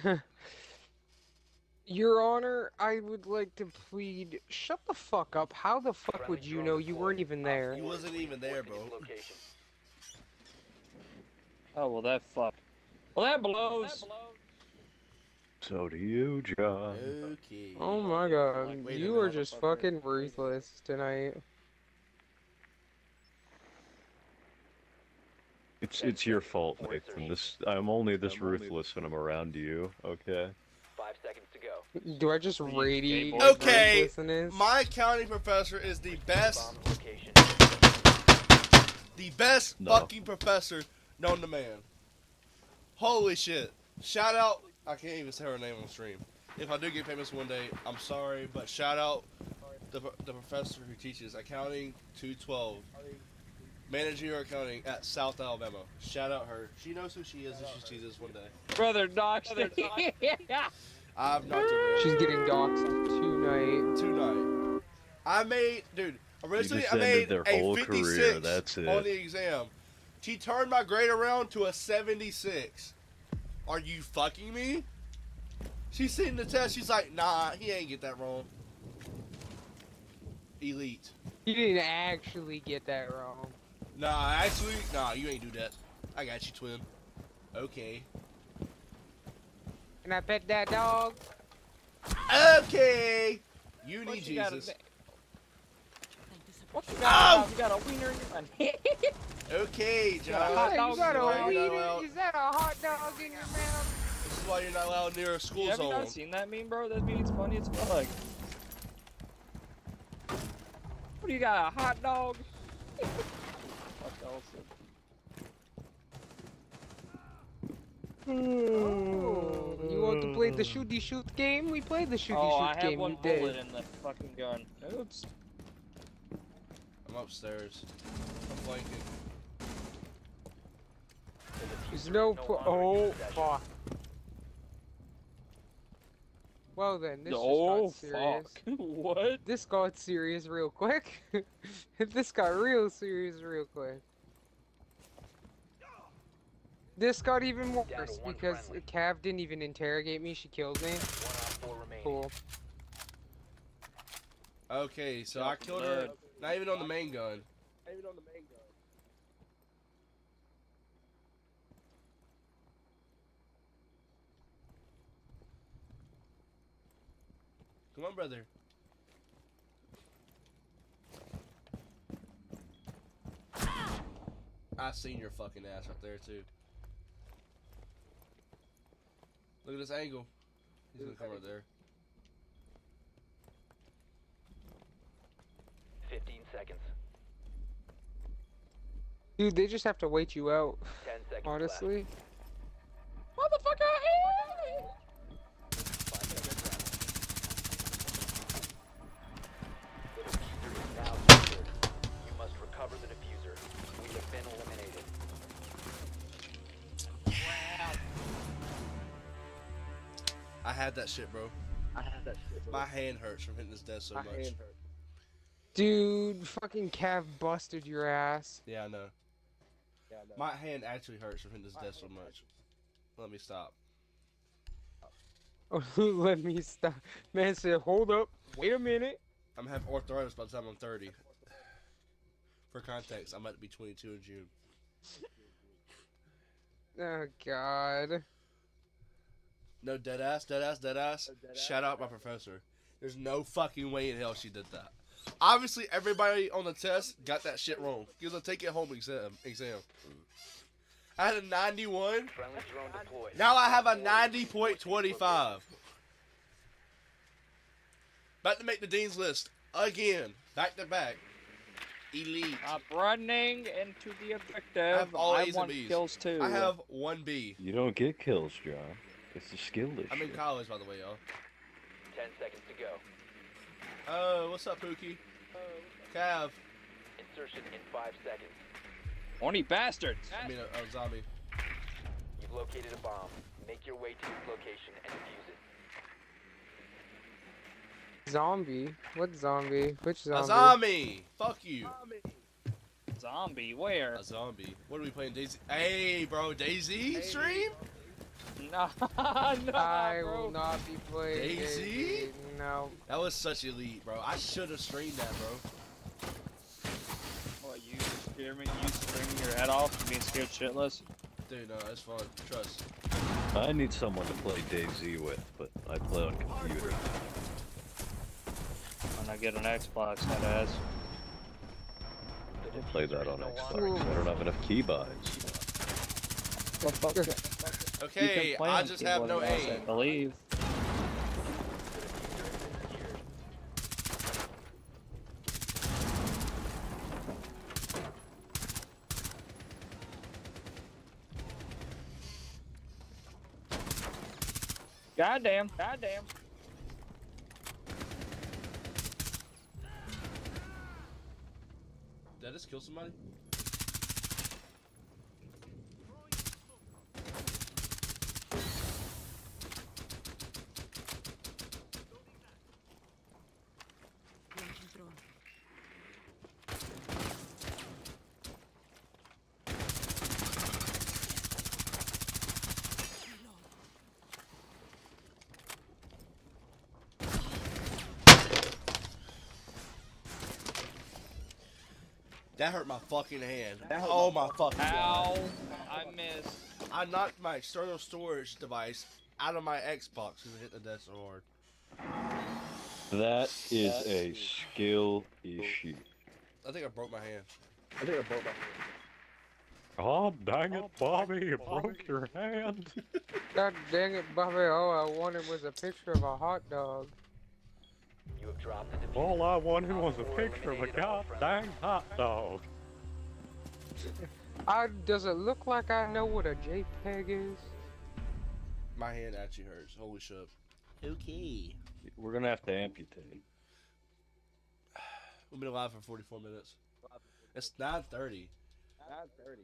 Uh. [laughs] Your Honor, I would like to plead. Shut the fuck up. How the fuck would you know you weren't even there? He wasn't even there, bro. Location. Oh well, that fuck. Well, that blows. So do you, John. Okay. Oh my god, Like, wait you are just motherfucker. fucking ruthless tonight. It's it's your fault, Nathan. This I'm only this ruthless when I'm around you. Okay. Five seconds to go. Do I just Please, radiate gay what boy. Okay. My accounting professor is the best, the best No. fucking professor known to man. Holy shit! Shout out. I can't even say her name on stream. If I do get famous one day, I'm sorry, but shout out the, the professor who teaches accounting 212, managerial accounting at South Alabama. Shout out her. She knows who she is if she sees this one day. Brother Doc. [laughs] I've knocked her She's getting doxxed tonight. tonight. I made, dude. Originally, I made a 56 career, that's it. on the exam. She turned my grade around to a 76. Are you fucking me? She's sitting the test. She's like, nah, he ain't get that wrong. Elite. You didn't actually get that wrong. Nah, actually, nah, you ain't do that. I got you, twin. Okay. Can I pet that dog? Okay. You need What you got Jesus. What you Ow! got? Oh! You got a wiener in your mouth. [laughs] Okay, got John. hot Hey, dog you got a mouth. wiener? Is that a hot dog in your mouth? This is why you're not allowed near a school Have you zone. not seen that meme, bro? That meme's funny as fuck. What do you got? A hot dog? Fuck Elson. Oh, you want to play the shooty shoot game? We play the shooty Oh, shoot I have game. one you bullet in the fucking gun. Oops. I'm upstairs. I'm flanking. There's defuser no. Po- oh fuck. Well then, this oh just got oh, serious. fuck. [laughs] what? This got serious real quick. [laughs] this got real serious real quick. This got even worse because friendly. Cav didn't even interrogate me. She killed me. One on four remaining. cool. Okay, so I killed her. Not even on the main gun. Not even on the main gun. Come on, brother. I seen your fucking ass up there too. Look at this angle. He's gonna come right there. 15 seconds. Dude, they just have to wait you out. 10 seconds. Honestly. The defuser is. You must recover the defuser. We have been eliminated. I had that shit, bro. I had that shit. My hand hurts from hitting this desk so My much. Hand hurt. Dude, fucking Cav busted your ass. Yeah, I know. Yeah, I know. My hand actually hurts from hitting this desk so much. Let me stop. Oh, [laughs] let me stop. Man said, hold up, wait a minute. I'm gonna have arthritis by the time I'm 30. For context, I'm about to be 22 in June. Oh god. No, dead ass, dead ass, dead ass. Shout out my professor. There's no fucking way in hell she did that. Obviously, everybody on the test got that shit wrong. He was a take it home exam. Exam. I had a 91. Friendly drone deployed. Now I have a 90.25. About to make the dean's list again, back to back. Elite. I'm running into the objective. I have all I A's and B's. kills too. I have one B. You don't get kills, John. It's a skill issue. I'm in college, by the way, y'all. 10 seconds to go. Oh, what's up, Pookie? Cav. Insertion in 5 seconds. Horny bastards. I mean, a, a zombie. You've located a bomb. Make your way to its location and defuse it. Zombie? What zombie? Which zombie? A zombie! Fuck you. Zombie, where? A zombie. What are we playing, DayZ? Hey, bro, DayZ stream? [laughs] No, no, I bro. will not be playing DayZ? DayZ. No. That was such elite, bro. I should have streamed that, bro. What, you scare me? You screaming your head off and being scared shitless? Dude, no, it's fun. Trust. I need someone to play DayZ with, but I play on computer. When I get an Xbox, that ass. The I play that on Xbox. I don't have enough keybinds. Okay, you can play I just have no keyboard and mouse, aim. I believe. Goddamn, goddamn. Did I just kill somebody? That hurt my fucking hand. Oh my fucking god. Ow, I missed. I knocked my external storage device out of my Xbox because it hit the desk so hard. That is a skill issue. I think I broke my hand. I think I broke my hand. Oh, dang it, Bobby, you broke your hand. [laughs] God dang it, Bobby. All I wanted was a picture of a hot dog. You have dropped the defuser. All I wanted Op was a picture of a eliminated all god dang hot dog. I, does it look like I know what a JPEG is? My hand actually hurts. Holy shit. Okay. We're gonna have to amputate. We've been alive for 44 minutes. It's 9.30. 9:30.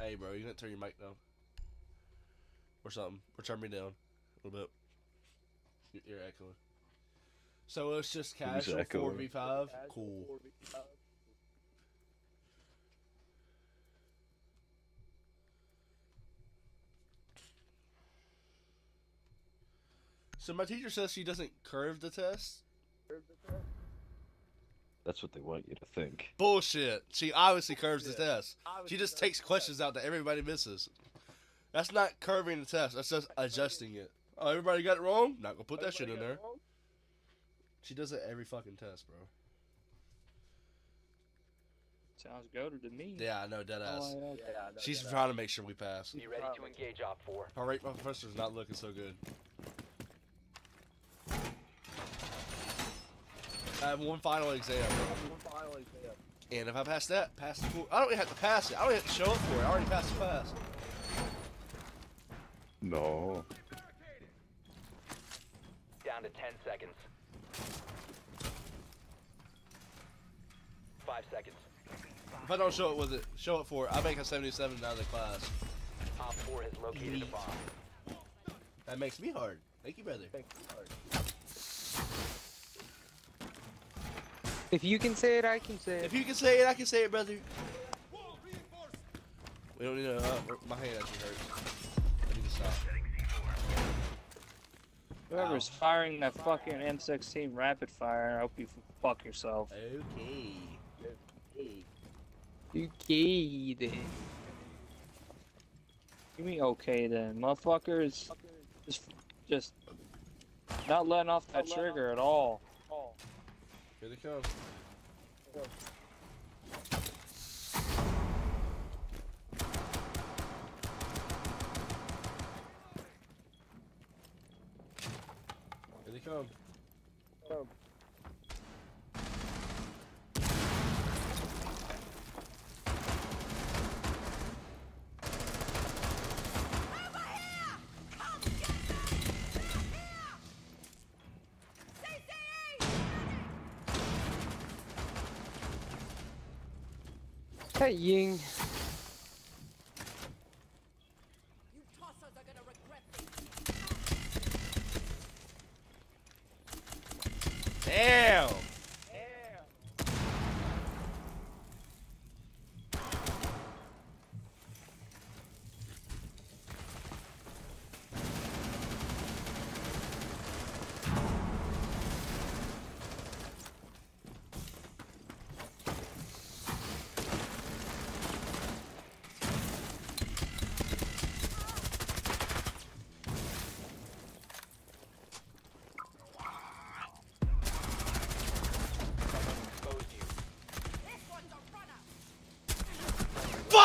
Hey, bro, you gonna turn your mic down? Or something. Or turn me down. A little bit. You- You're echoing. So it's just Who's casual echoing? 4v5? Cool. So my teacher says she doesn't curve the test. That's what they want you to think. Bullshit. She obviously curves the test. She just takes questions out that everybody misses. That's not curving the test. That's just adjusting it. Oh, everybody got it wrong? Not gonna put that shit in there. She does it every fucking test, bro. Sounds goaded to me. Yeah, I know, dead ass. Oh, yeah. Yeah, no, She's yeah, trying to make sure we pass. Be ready to engage Op 4. All right, my professor's not looking so good. I have one final exam, One final exam. and if I pass that, pass the cool. I don't even have to pass it. I don't even have to show up for it. I already passed the class. No. Down to 10 seconds. 5 seconds. If I don't show it with it, show it for it. I make a 77 out of the class. Op 4 has located a bomb. That makes me hard. Thank you, brother. Thank you. Alright. If you can say it, I can say it. If you can say it, I can say it, brother. We don't need to. Uh, my hand actually hurts. I need to stop. Whoever's firing that fucking M16 rapid fire, I hope you fuck yourself. Okay. Hey. Okay then. You mean okay then, motherfuckers? Just, just not letting off that trigger at all. Here they come. Here they come. Come. Hey Ying. You 即已经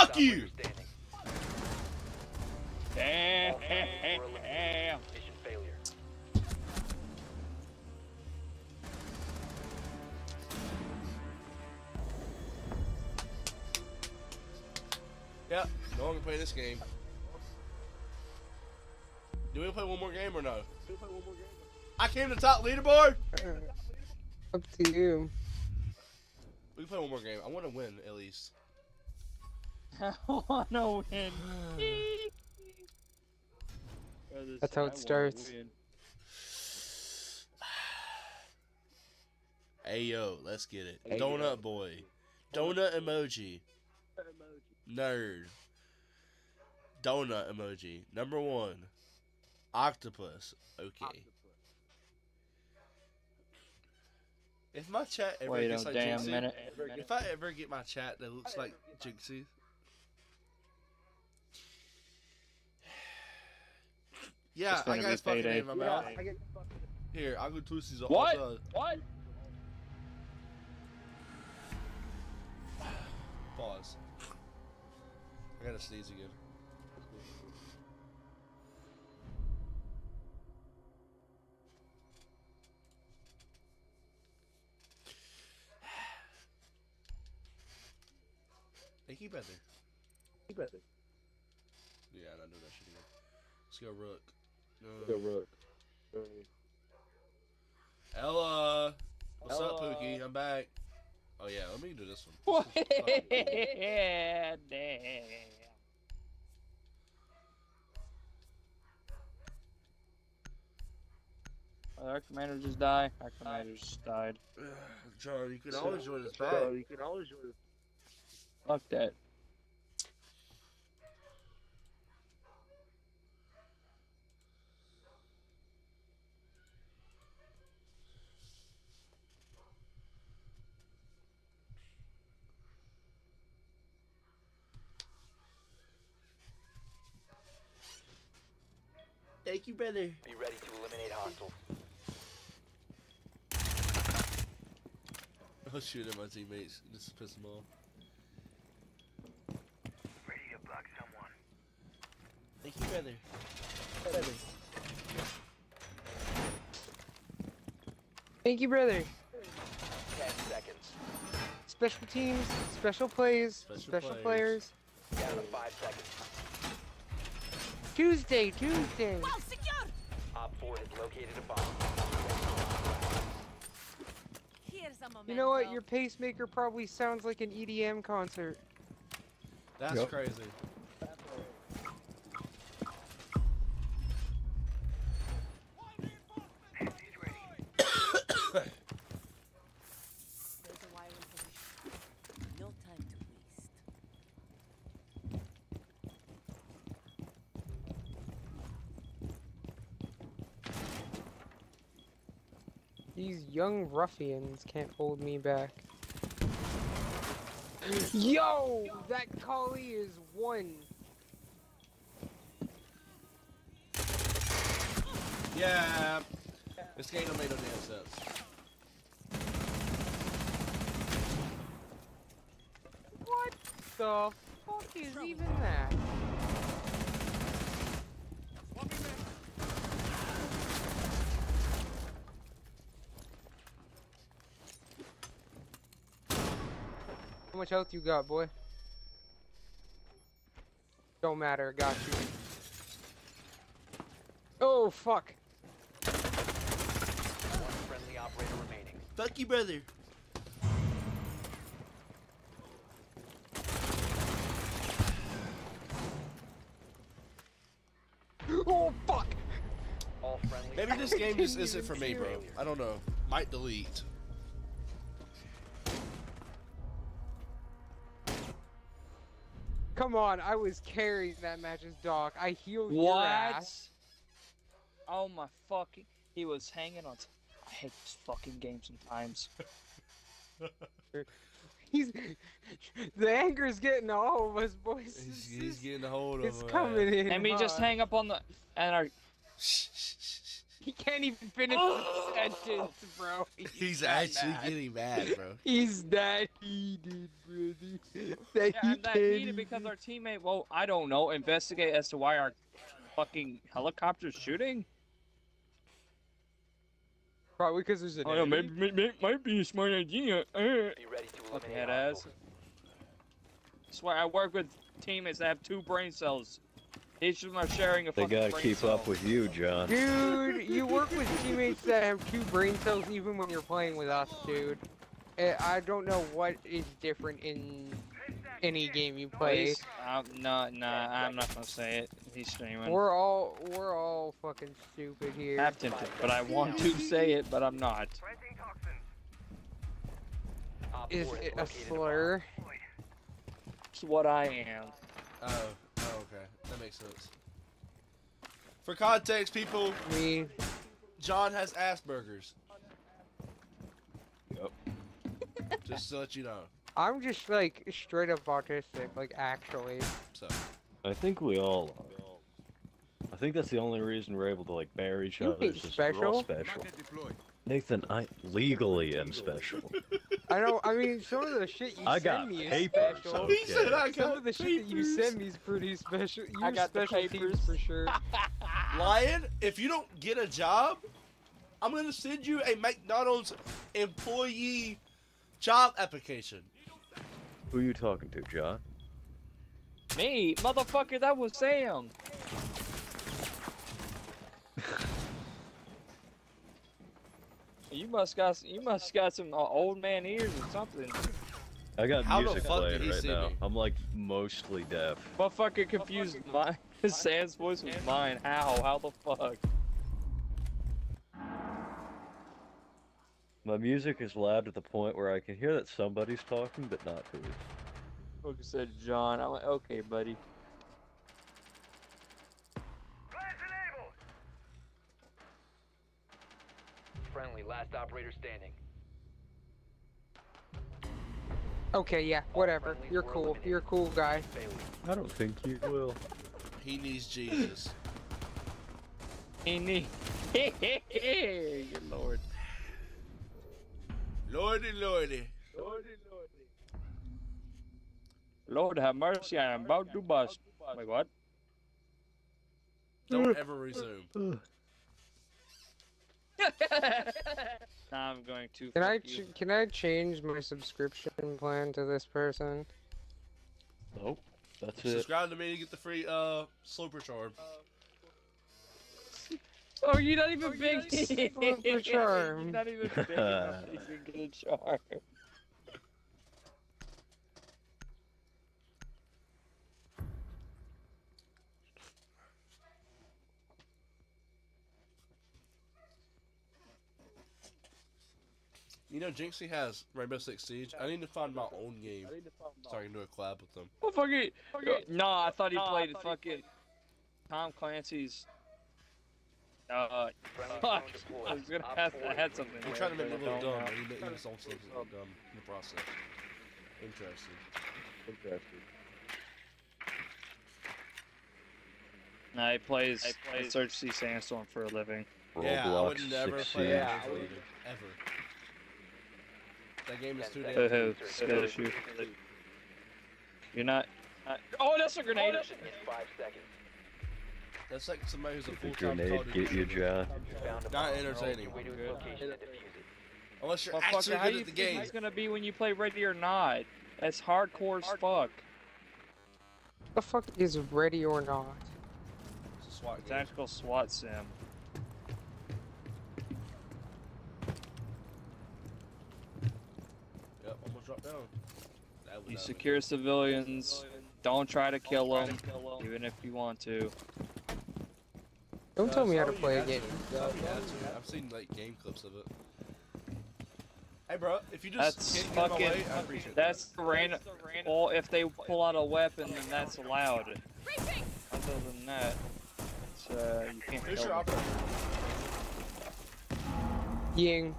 Fuck you. Damn. All friendlies were eliminated. Mission [laughs] failure. Yep. No one can play this game. Do we play one more game or no? We'll play one more game. I came to top leaderboard. [laughs] Up to you. We can play one more game. I want to win at least. I [laughs] wanna win. That's how it starts. [sighs] Hey yo, let's get it. Hey, Donut yo. boy. Donut emoji. Nerd. Donut emoji. Number one. Octopus. Okay. If my chat ever Wait gets a like damn Jinxie, minute. if I ever get my chat that looks like Jinxie, yeah, I got be his fucking payday. name in my Yeah, mouth. I get fucking. Here, I'll go twist these What? also. What? [sighs] Pause. I gotta sneeze again. They keep at there. Keep at it. Yeah, I'm not doing that shit again. Let's go Rook. No. Rook. Ela! What's up, Pookie? I'm back. Oh yeah, let me do this one. What? [laughs] Damn. Oh, our commander just died. Our commander just died. John, you can So- always join us back. So you can always join us. Fuck that. Thank you, brother. Be ready to eliminate hostiles. [laughs] Oh shit at my teammates. This is pissing them off. Ready to block someone. Thank you, brother. Brother. Thank you, brother. Ten seconds. Special teams, special plays, Special special, players. players. Down to five seconds. Tuesday, Tuesday. Well secured! Op 4 has located a bomb. Here's a memento. You know what? Your pacemaker probably sounds like an EDM concert. That's Yep. crazy. There's a wire in position. No time to waste. These young ruffians can't hold me back. [gasps] Yo! That collie is one. Yeah. This game don't make no damn sense. What the fuck is even that? Much health you got, boy? Don't matter, got you. Oh, fuck. One friendly operator remaining. Fuck you, brother. Oh, fuck! All friendly. Maybe this game just isn't for me, bro. I don't know. Might delete. Come on, I was carrying that match as dog. I healed your What? ass. Oh my fucking. He was hanging on. T- I hate this fucking game sometimes. [laughs] He's the anger's getting all of us, boys. He's, he's getting a hold of us. it's him, coming in. And me just hang up on the. And our. He can't even finish the [gasps] sentence, bro. He's that actually mad. getting mad, bro. [laughs] He's that heated, brother. That Yeah, he I'm that can't heated even- because our teammate. Well, I don't know. Investigate as to why our fucking helicopter's shooting. Probably because there's an. Oh, yeah, enemy. maybe, maybe might be a smart idea. Uh. Be ready to Fucking eliminate head ass. hostiles. Swear, I work with teammates that have two brain cells. Each of them are sharing a They gotta brain keep cell. up with you, John. Dude, you work with teammates that have two brain cells even when you're playing with us, dude. Eh, I don't know what is different in any game you play. Please? Um, no, no, I'm not gonna say it. He's streaming. We're all we're all fucking stupid here. half tempted, but I want to say it, but I'm not. Is it a slur? It's what I am. Oh, oh, okay. That makes sense. For context, people, Me, John has Asperger's. Yep. [laughs] Just to let you know. I'm just like straight up autistic, like actually. So, I think we all are. I think that's the only reason we're able to like bear each You other. ain't is just we're all special. Special. Nathan, I legally am special. [laughs] I don't. I mean, some of the shit you I send got me is special. okay. he said I Some of the shit that you send me is pretty special. Your I got the special teams papers. for sure. [laughs] Lion, if you don't get a job, I'm gonna send you a McDonald's employee job application. Who are you talking to, John? Me, motherfucker, that was Sam. [laughs] you must got you must got some uh, old man ears or something. I got How music playing right now. me? I'm like mostly deaf. Motherfucker confused mine. [laughs] Sam's voice was mine. How? How the fuck? My music is loud to the point where I can hear that somebody's talking, but not who. Fucker said John. I went, okay, buddy. Friendly, last operator standing. Okay, yeah, whatever. You're cool. You're a cool guy. I don't think you will. He needs Jesus. He needs. [laughs] Good lord. Lordy, lordy. Lordy, lordy. Lord have mercy, I am about to bust. Wait, what? Don't ever resume. [laughs] Now I'm going to. Can I you. ch can I change my subscription plan to this person? Nope. That's it. Subscribe to me to get the free uh sloper charm. [laughs] Oh, you're not even big. Super charm. You're not even big enough to get a charm. [laughs] You know, Jinxie has Rainbow Six Siege. I need to find my own game so I can do a collab with them. Oh, fuck it. No, I thought he played fucking Tom Clancy's. Uh, [laughs] fuck. drone deployed. I was gonna Op have, four I had something. We're trying to make but me I look dumb, now. but he made his own stuff look dumb in the process. Interesting. Interesting. Nah, he plays, he plays Insurgency Sandstorm for a living. yeah, I would never play Siege. that Yeah, I game would- ever. That game is too Ten damn. Hoo hoo, seconds. Skittish you. You're not. not- Oh, that's a grenade! Oh, Insertion in five seconds. That's like somebody who's a Did full the time Call grenade get your shooter. John? You found a Not entertaining. Your way to location and defuse it. Unless you're Well, actually fucker, good at the think game. it's gonna be when you play Ready or Not? That's hardcore as fuck. The fuck is ready or not? It's a SWAT game. Tactical SWAT sim. Yep, almost dropped down. That would You secure civilians. Don't try to kill them, even if you want to. Don't been- tell me how to play a game. to. Some of you had to. I've seen like game clips of it. Hey, bro, if you just That's can't get my fucking- way, I appreciate That's the random. Or if they pull out a weapon, then that's allowed. Other than that, it's, uh, you can't Who's kill them. Ying.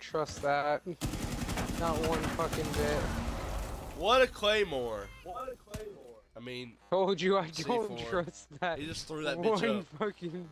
Don't trust that. Not one fucking bit. What a claymore! What a claymore. I mean, Told you I don't C4. [laughs] trust that. he just threw that one bitch up. fucking